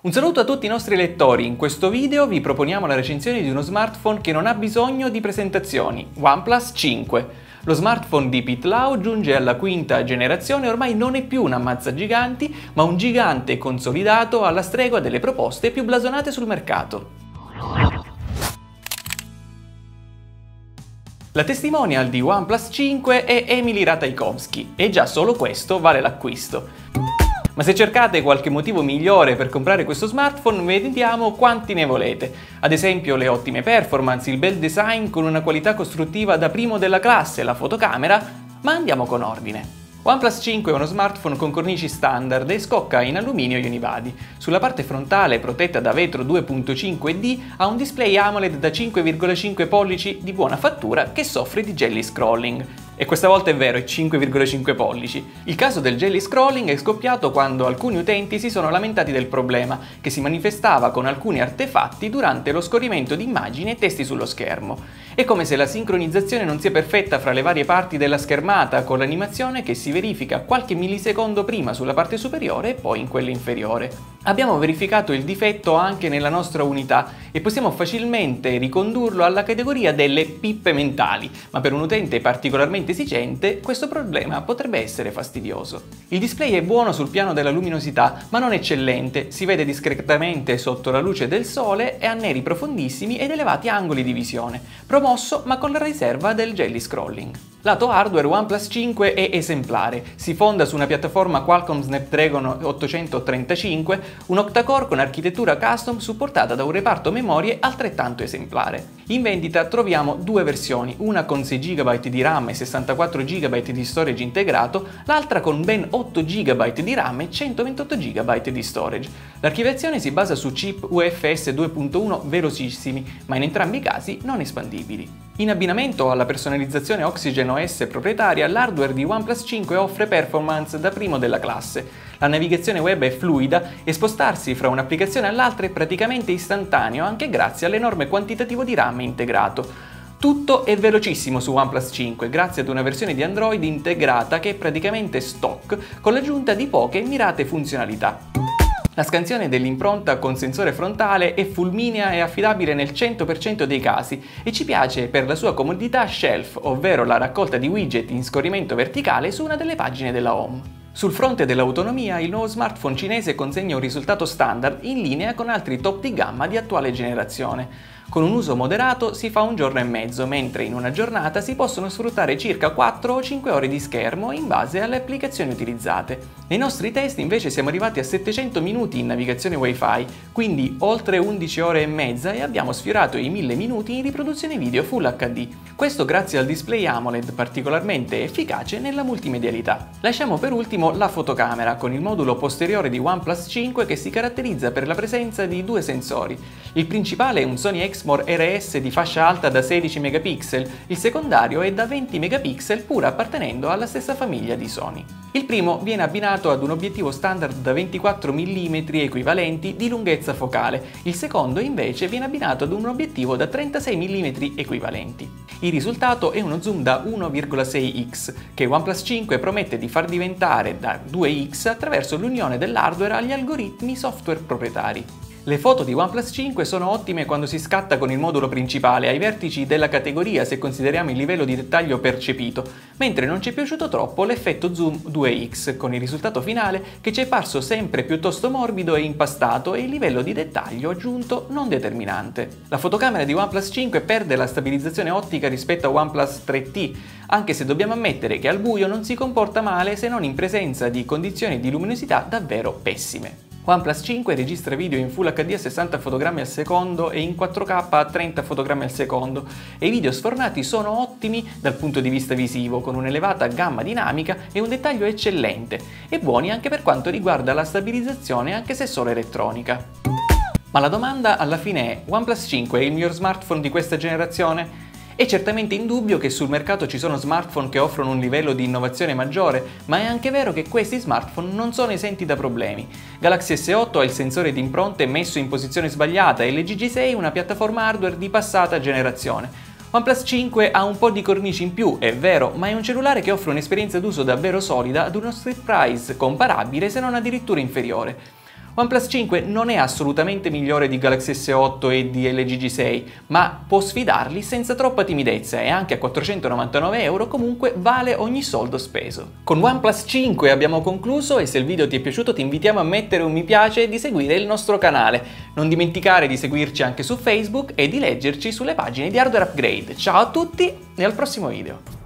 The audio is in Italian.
Un saluto a tutti i nostri lettori, in questo video vi proponiamo la recensione di uno smartphone che non ha bisogno di presentazioni, OnePlus 5. Lo smartphone di Pete Lau giunge alla quinta generazione e ormai non è più un ammazza giganti, ma un gigante consolidato alla stregua delle proposte più blasonate sul mercato. La testimonial di OnePlus 5 è Emily Ratajkowski e già solo questo vale l'acquisto. Ma se cercate qualche motivo migliore per comprare questo smartphone, vediamo quanti ne volete. Ad esempio le ottime performance, il bel design con una qualità costruttiva da primo della classe, la fotocamera, ma andiamo con ordine. OnePlus 5 è uno smartphone con cornici standard e scocca in alluminio Unibody. Sulla parte frontale, protetta da vetro 2.5D, ha un display AMOLED da 5,5 pollici di buona fattura che soffre di jelly scrolling. E questa volta è vero, è 5,5 pollici. Il caso del jelly scrolling è scoppiato quando alcuni utenti si sono lamentati del problema, che si manifestava con alcuni artefatti durante lo scorrimento di immagini e testi sullo schermo. È come se la sincronizzazione non sia perfetta fra le varie parti della schermata, con l'animazione che si verifica qualche millisecondo prima sulla parte superiore e poi in quella inferiore. Abbiamo verificato il difetto anche nella nostra unità e possiamo facilmente ricondurlo alla categoria delle pippe mentali, ma per un utente particolarmente esigente questo problema potrebbe essere fastidioso. Il display è buono sul piano della luminosità, ma non eccellente, si vede discretamente sotto la luce del sole e ha neri profondissimi ed elevati angoli di visione, promosso ma con la riserva del jelly scrolling. Lato hardware OnePlus 5 è esemplare, si fonda su una piattaforma Qualcomm Snapdragon 835, un octa-core con architettura custom supportata da un reparto memorie altrettanto esemplare. In vendita troviamo due versioni, una con 6 GB di RAM e 64 GB di storage integrato, l'altra con ben 8 GB di RAM e 128 GB di storage. L'archiviazione si basa su chip UFS 2.1 velocissimi, ma in entrambi i casi non espandibili. In abbinamento alla personalizzazione Oxygen OS proprietaria, l'hardware di OnePlus 5 offre performance da primo della classe. La navigazione web è fluida e spostarsi fra un'applicazione all'altra è praticamente istantaneo anche grazie all'enorme quantitativo di RAM integrato. Tutto è velocissimo su OnePlus 5 grazie ad una versione di Android integrata che è praticamente stock con l'aggiunta di poche mirate funzionalità. La scansione dell'impronta con sensore frontale è fulminea e affidabile nel 100% dei casi e ci piace per la sua comodità shelf, ovvero la raccolta di widget in scorrimento verticale su una delle pagine della home. Sul fronte dell'autonomia, il nuovo smartphone cinese consegna un risultato standard in linea con altri top di gamma di attuale generazione. Con un uso moderato si fa un giorno e mezzo, mentre in una giornata si possono sfruttare circa 4 o 5 ore di schermo in base alle applicazioni utilizzate. Nei nostri test invece siamo arrivati a 700 minuti in navigazione Wi-Fi, quindi oltre 11 ore e mezza e abbiamo sfiorato i 1000 minuti in riproduzione video Full HD. Questo grazie al display AMOLED particolarmente efficace nella multimedialità. Lasciamo per ultimo la fotocamera con il modulo posteriore di OnePlus 5 che si caratterizza per la presenza di due sensori. Il principale è un Sony Exmor RS di fascia alta da 16 megapixel, il secondario è da 20 megapixel pur appartenendo alla stessa famiglia di Sony. Il primo viene abbinato ad un obiettivo standard da 24 mm equivalenti di lunghezza focale, il secondo invece viene abbinato ad un obiettivo da 36 mm equivalenti. Il risultato è uno zoom da 1,6x che OnePlus 5 promette di far diventare da 2x attraverso l'unione dell'hardware agli algoritmi software proprietari. Le foto di OnePlus 5 sono ottime quando si scatta con il modulo principale ai vertici della categoria se consideriamo il livello di dettaglio percepito, mentre non ci è piaciuto troppo l'effetto zoom 2x, con il risultato finale che ci è parso sempre piuttosto morbido e impastato e il livello di dettaglio aggiunto non determinante. La fotocamera di OnePlus 5 perde la stabilizzazione ottica rispetto a OnePlus 3T, anche se dobbiamo ammettere che al buio non si comporta male se non in presenza di condizioni di luminosità davvero pessime. OnePlus 5 registra video in Full HD a 60 fotogrammi al secondo e in 4K a 30 fotogrammi al secondo e i video sfornati sono ottimi dal punto di vista visivo, con un'elevata gamma dinamica e un dettaglio eccellente, e buoni anche per quanto riguarda la stabilizzazione anche se solo elettronica. Ma la domanda alla fine è, OnePlus 5 è il miglior smartphone di questa generazione? È certamente indubbio che sul mercato ci sono smartphone che offrono un livello di innovazione maggiore, ma è anche vero che questi smartphone non sono esenti da problemi. Galaxy S8 ha il sensore di impronte messo in posizione sbagliata e l'LG G6 una piattaforma hardware di passata generazione. OnePlus 5 ha un po' di cornici in più, è vero, ma è un cellulare che offre un'esperienza d'uso davvero solida ad uno street price comparabile se non addirittura inferiore. OnePlus 5 non è assolutamente migliore di Galaxy S8 e di LG G6, ma può sfidarli senza troppa timidezza e anche a 499 euro comunque vale ogni soldo speso. Con OnePlus 5 abbiamo concluso e se il video ti è piaciuto ti invitiamo a mettere un mi piace e di seguire il nostro canale. Non dimenticare di seguirci anche su Facebook e di leggerci sulle pagine di Hardware Upgrade. Ciao a tutti e al prossimo video!